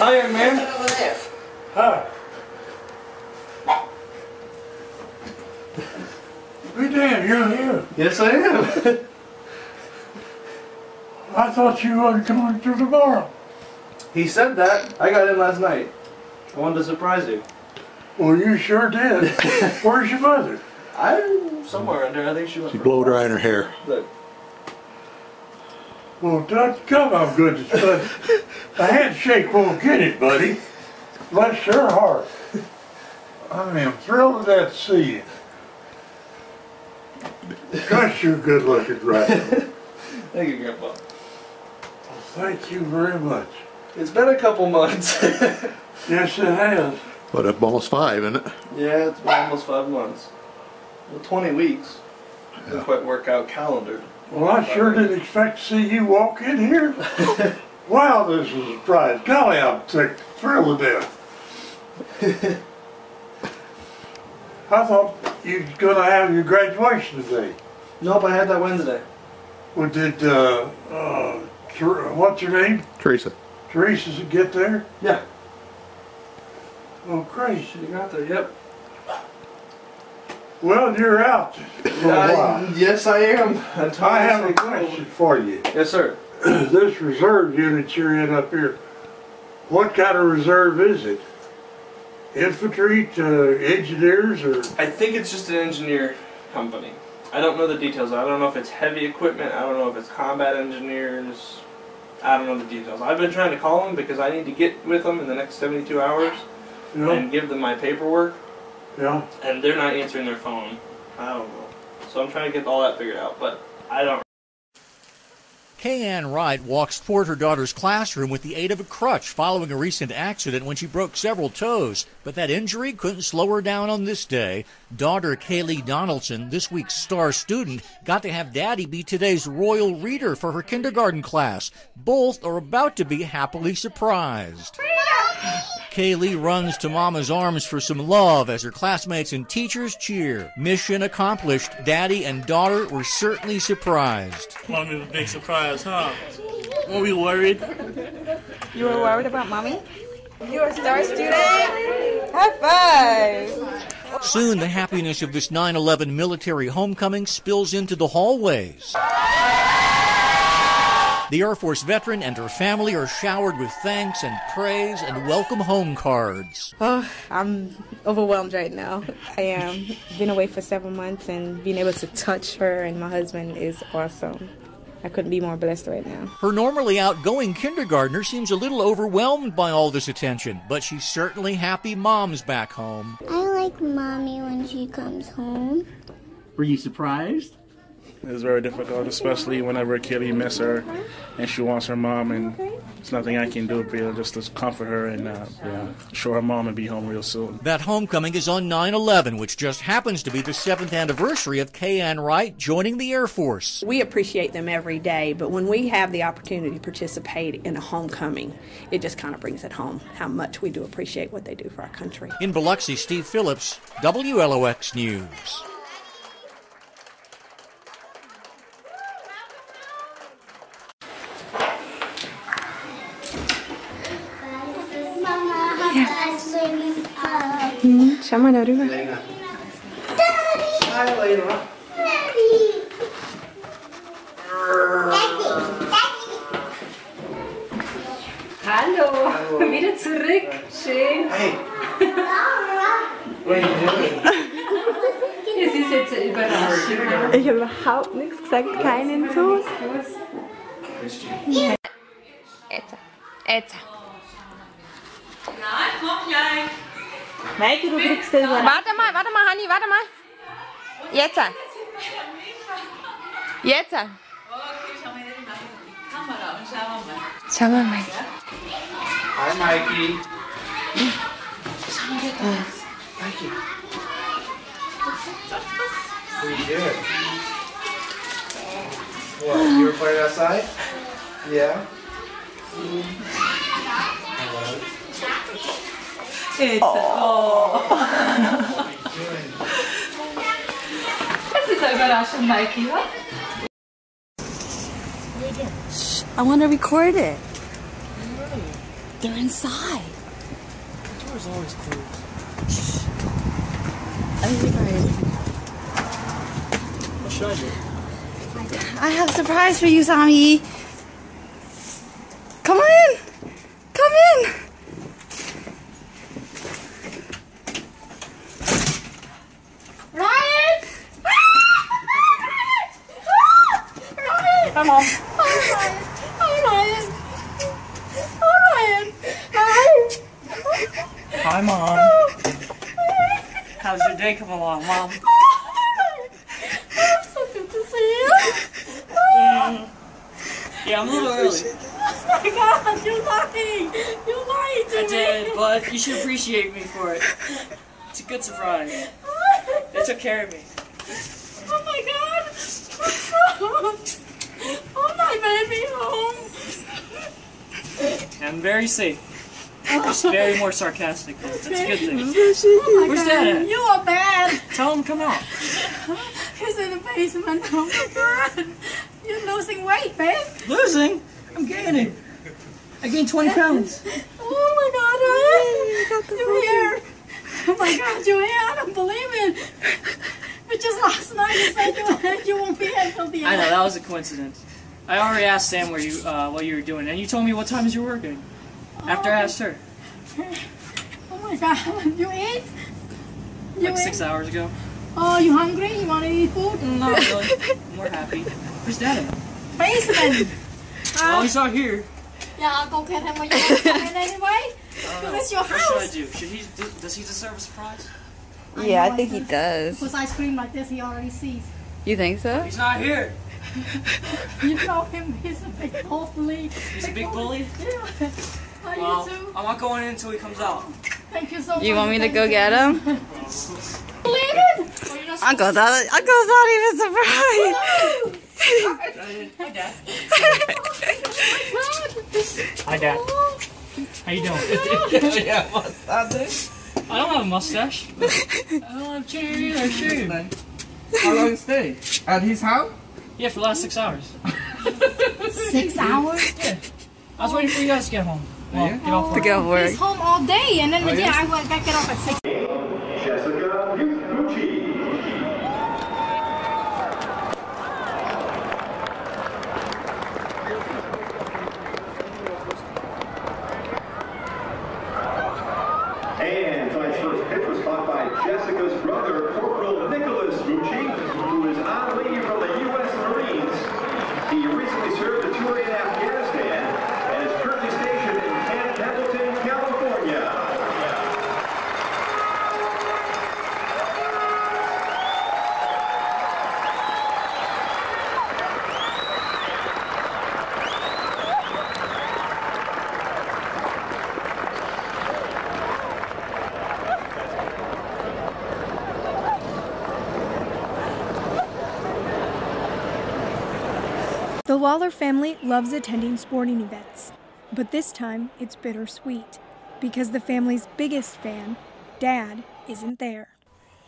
Hi, young man. Hi. Be damn, you're here. Yes, I am. I thought you wasn't coming through tomorrow. he said that. I got in last night. I wanted to surprise you. Well, you sure did. Where's your mother? I'm somewhere under. I think she went. She for- blow drying her hair. Look, Well, don't come on, goodness, but a handshake won't get it, buddy. Bless your heart. I am thrilled to death to see you. Gosh, you're good looking, right? thank you, Grandpa. Thank you very much. It's been a couple months. Yes, it has. But up almost five, isn't it? yeah, it's been almost five months. Well, 20 weeks. Didn't quite work out calendared. Well, I sure didn't expect to see you walk in here. wow, this is a surprise. Golly, I'm sick, thrilled to death. I thought you was gonna have your graduation today. Nope, I had that Wednesday. Well, did, uh, uh, Ter- what's your name? Teresa. Teresa's get there? Yeah. Oh, great. She got there, yep. Well, you're out for a while. Uh, yes, I am. I, told I have a to go. question for you. Yes, sir. this reserve unit you're in up here, what kind of reserve is it? Infantry to engineers or? I think it's just an engineer company. I don't know the details. I don't know if it's heavy equipment. I don't know if it's combat engineers. I don't know the details. I've been trying to call them because I need to get with them in the next 72 hours You know? and give them my paperwork, Yeah. and they're not answering their phone. I don't know. So I'm trying to get all that figured out, but I don't. Kay Ann Wright walks toward her daughter's classroom with the aid of a crutch following a recent accident when she broke several toes. But that injury couldn't slow her down on this day. Daughter Kaylee Donaldson, this week's star student, got to have daddy be today's royal reader for her kindergarten class. Both are about to be happily surprised. Kaylee runs to Mama's arms for some love as her classmates and teachers cheer. Mission accomplished. Daddy and daughter were certainly surprised. Mommy was a big surprise, huh? Were we worried? You were worried about mommy? You're a star student? High five! Soon, the happiness of this 9 11 military homecoming spills into the hallways. The Air Force veteran and her family are showered with thanks and praise and welcome home cards. Oh, I'm overwhelmed right now. I am. Been away for several months and being able to touch her and my husband is awesome. I couldn't be more blessed right now. Her normally outgoing kindergartner seems a little overwhelmed by all this attention, but she's certainly happy mom's back home. I like mommy when she comes home. Were you surprised? It was very difficult, especially whenever a kid miss her and she wants her mom, and there's nothing I can do really just to comfort her and uh, yeah, show her mom and be home real soon. That homecoming is on 9 11, which just happens to be the seventh anniversary of Kay Ann Wright joining the Air Force. We appreciate them every day, but when we have the opportunity to participate in a homecoming, it just kind of brings it home how much we do appreciate what they do for our country. In Biloxi, Steve Phillips, WLOX News. Hm, schau mal darüber. Daddy. Hallo, wieder zurück. Schön. Hey. Es ist jetzt eine Überraschung. Ich habe überhaupt nichts gesagt, keinen Toast. Jetzt, jetzt. Nein, mach gleich. Maike, du kriegst den Warte mal, warte mal, Hanni, warte mal. Jetzt. Yetsa. Shalom. Hi, Mikey. Mikey. What are you doing? What? You were playing outside? Yeah. It's oh. Das ist eine Überraschung, Mikey, wa? I want to record it. They're inside. The door's always closed. I'm sorry. What should I do? I have a surprise for you, Sami. Come in. Come in. Ryan! Ryan! Hi, Mom. Hi, Ryan. Hi, Ryan. Hi. Hi, Mom. How's your day come along, Mom? I'm So good to see you. Mm. Yeah, I'm a little early. Oh my god, you lied. You lied to I me. did, but you should appreciate me for it. It's a good surprise. They took care of me. Oh my god. My baby home. I'm very safe. It's very more sarcastic, though. That's a good thing. Oh my oh Where's god. Dad at? You are bad. Tell him come out. He's in the basement. Oh my god. You're losing weight, babe. Losing? I'm gaining. I gained 20 pounds. Oh my god, Ryan. You're here. Oh my god, you're. I don't believe it. But just last night you said you, you won't be here until the end. I know, that was a coincidence. I already asked Sam where you, uh, what you were doing, and you told me what times you were working. After I asked her. Oh my god. You ate? You Like six hours ago. Oh, you hungry? You want to eat food? Not really. I'm more happy. Where's Dad at? Basement. Oh, he's not here. Yeah, I'll go get him when you want to come in anyway. I don't know. It's your What should I do? Should he, do- does he deserve a surprise? Yeah, I think he does. Because I scream like this, he already sees. You think so? He's not here. You know him, he's a big bully. He's a big bully? Yeah. Are Well, you too? I'm not going in until he comes out. Thank you so much. You want me to go get him? Believe it? Or you're not Uncle's not, Uncle's not even surprised. Hi, Dad. Oh Hi, Dad. How you doing? yeah, mustache. I don't have a mustache. Oh, I don't have chair either. Shave. How long stay? At his house? Yeah, for the last six hours. Six hours? Yeah. I was waiting for you guys to get home. Well, get off To work. go work. He's home all day, and then Oh, yeah? yeah? I went back get off at six. Jessica Gucci. And tonight's first pitch was caught by Jessica's brother, Corporal Nicholas Gucci, who is on leave from the U.S. Marines. He recently served a tour in Afghanistan and is currently stationed in Camp Pendleton, California. The Lawler family loves attending sporting events, but this time it's bittersweet because the family's biggest fan, Dad, isn't there.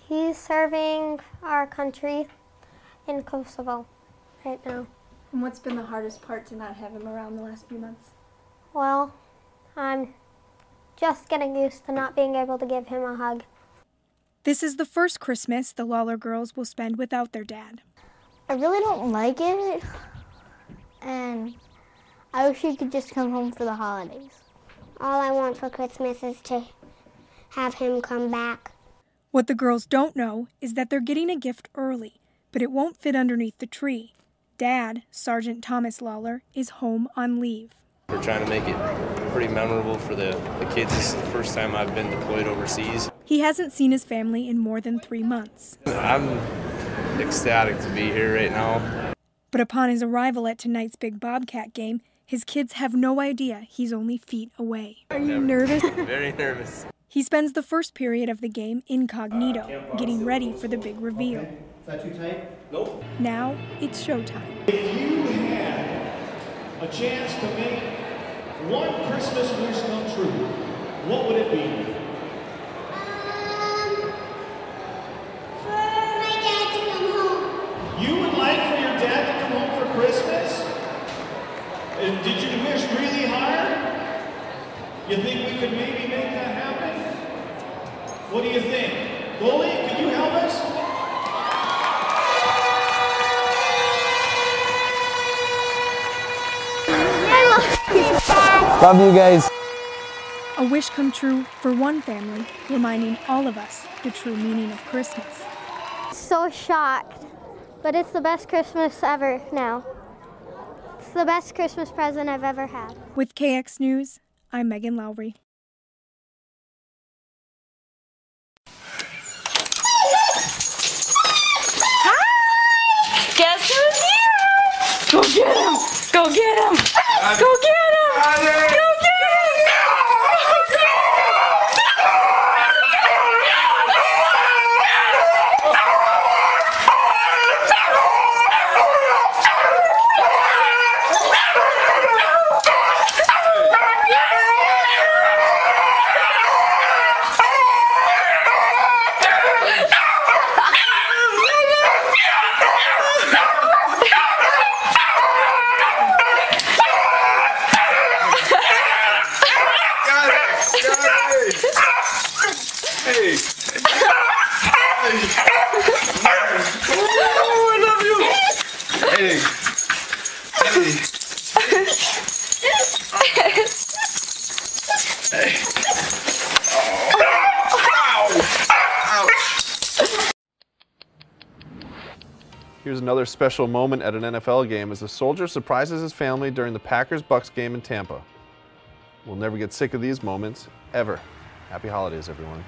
He's serving our country in Kosovo right now. And what's been the hardest part to not have him around the last few months? Well, I'm just getting used to not being able to give him a hug. This is the first Christmas the Lawler girls will spend without their dad. I really don't like it, and I wish he could just come home for the holidays. All I want for Christmas is to have him come back. What the girls don't know is that they're getting a gift early, but it won't fit underneath the tree. Dad, Sergeant Thomas Lawler, is home on leave. We're trying to make it pretty memorable for the, the kids. This is the first time I've been deployed overseas. He hasn't seen his family in more than three months. I'm ecstatic to be here right now. But upon his arrival at tonight's big Bobcat game, his kids have no idea he's only feet away. Are you nervous? Very nervous. He spends the first period of the game incognito, getting ready for the big reveal. Is that too tight? Nope. Now it's showtime. If you had a chance to make one Christmas wish come true, what would it be? You would like for your dad to come home for Christmas? And did you wish really hard? You think we could maybe make that happen? What do you think? Goalie, can you help us? Love you guys. A wish come true for one family, reminding all of us the true meaning of Christmas. So shocked, but it's the best Christmas ever now. It's the best Christmas present I've ever had. With KX News, I'm Megan Lowry. Guess who's here? Go get him! Go get him! Go get him! Go get him! Hey! I love you! Hey! Hey! Here's another special moment at an NFL game as a soldier surprises his family during the Packers-Bucs game in Tampa. We'll never get sick of these moments, ever. Happy holidays, everyone.